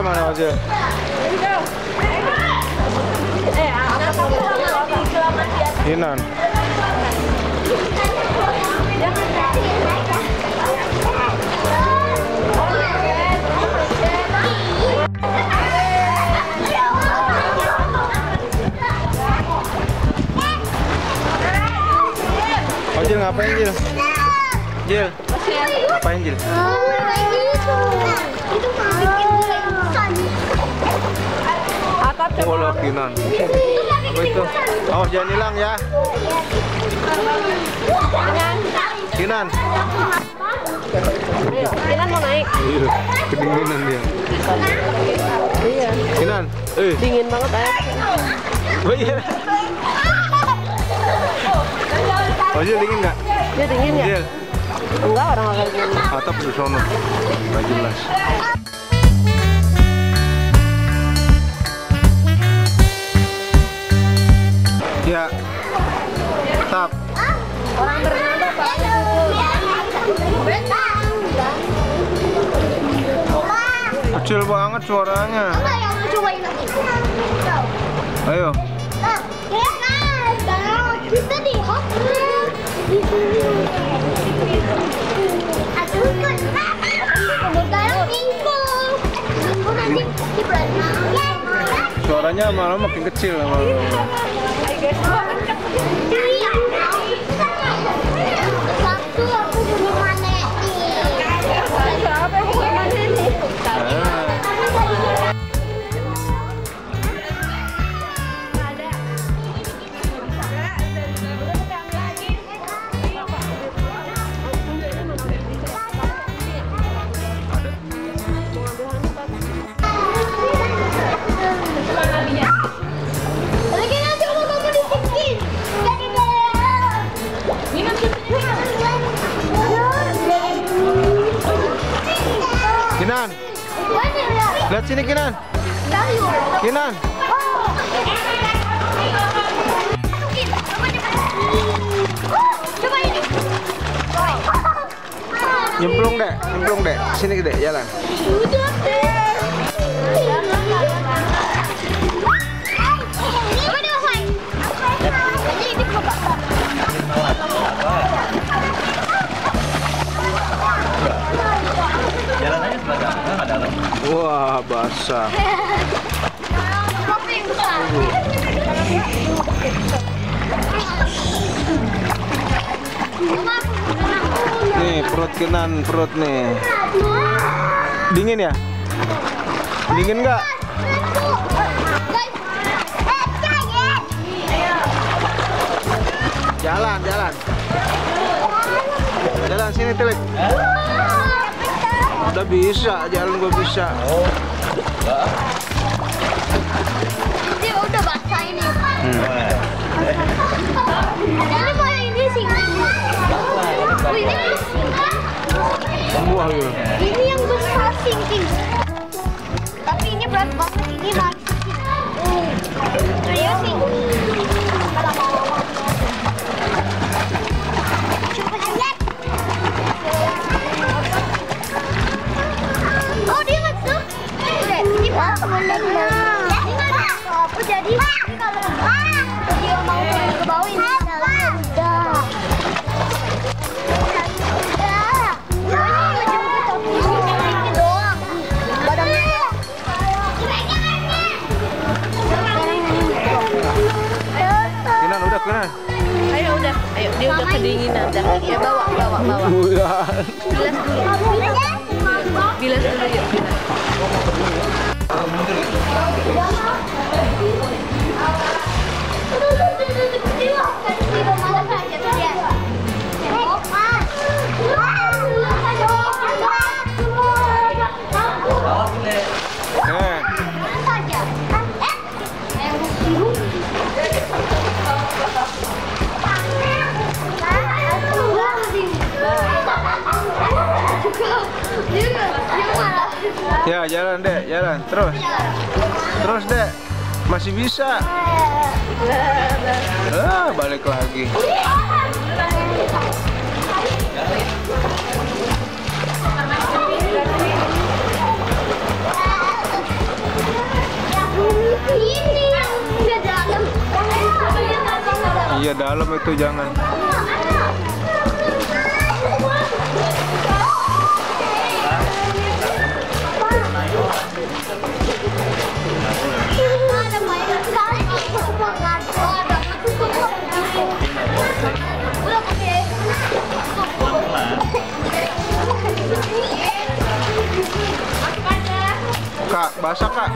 Ojil mana Ojil? Kinan. Ojil ngapain Jil? Jil, ngapain Jil? Oh, Kinan. Apa itu? Awas jangan hilang ya. Kinan. Kinan mau naik. Iya, kedinginan dia. Iya. Kinan, eh, Dingin banget air. oh iya. Ojil dingin nggak? Dia dingin ya? Jil, Enggak orang orang dingin. atap di sono. Nggak jelas. Ya, tap. Orang berenang apa? Kecil banget suaranya. Ayo. Kita di. Suaranya malah makin kecil lama-lama. Iya. Satu sini Kinan. Kinan. Nyemplung dek, nyemplung dek. Sini dek, jalan. Udah deh. Wah, basah. Nih, perut Kinan, perut nih. Dingin ya? Dingin nggak? Guys, giant. Jalan, jalan. Jalan sini, Telik. Udah bisa, jalan gua bisa. Dia udah basah ini. Ini kalau ini sih. Oh, ini Wah, gitu. Udah kedinginan dah. Ya bawa, bawa, bawa. Bilas dulu. Bilas dulu. Ya jalan dek, jalan terus, terus dek, masih bisa. Ah, balik lagi. Iya dalam itu jangan. Kak, basah kak.